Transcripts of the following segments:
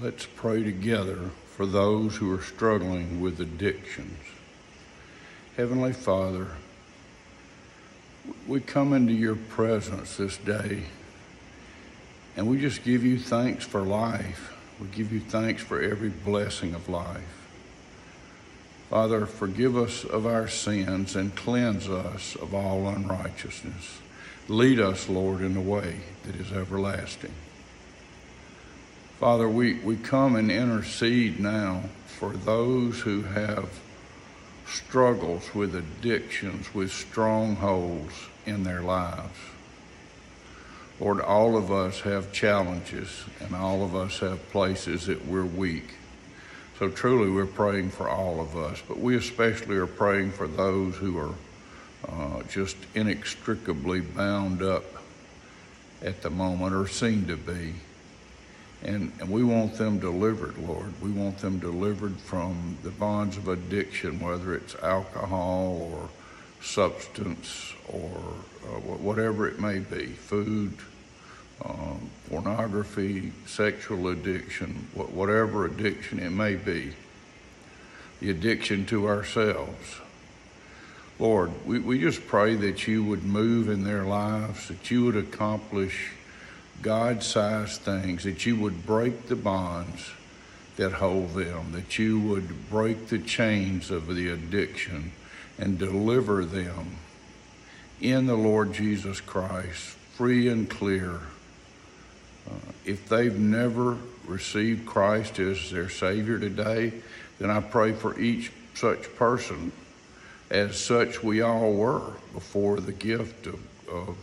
Let's pray together for those who are struggling with addictions. Heavenly Father, we come into your presence this day and we just give you thanks for life. We give you thanks for every blessing of life. Father, forgive us of our sins and cleanse us of all unrighteousness. Lead us, Lord, in the way that is everlasting. Father, we, we come and intercede now for those who have struggles with addictions, with strongholds in their lives. Lord, all of us have challenges and all of us have places that we're weak. So truly, we're praying for all of us, but we especially are praying for those who are uh, just inextricably bound up at the moment or seem to be. And, and we want them delivered, Lord. We want them delivered from the bonds of addiction, whether it's alcohol or substance or uh, whatever it may be food, um, pornography, sexual addiction, whatever addiction it may be, the addiction to ourselves. Lord, we, we just pray that you would move in their lives, that you would accomplish God sized things, that you would break the bonds that hold them, that you would break the chains of the addiction and deliver them in the Lord Jesus Christ, free and clear. Uh, if they've never received Christ as their Savior today, then I pray for each such person as such we all were before the gift of, of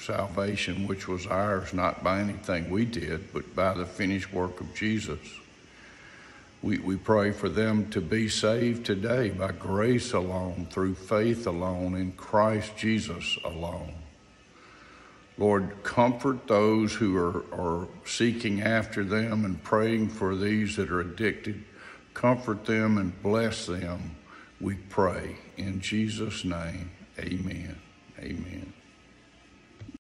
salvation, which was ours not by anything we did, but by the finished work of Jesus. We, we pray for them to be saved today by grace alone, through faith alone, in Christ Jesus alone. Lord, comfort those who are, are seeking after them and praying for these that are addicted. Comfort them and bless them, we pray. In Jesus' name, amen. Amen.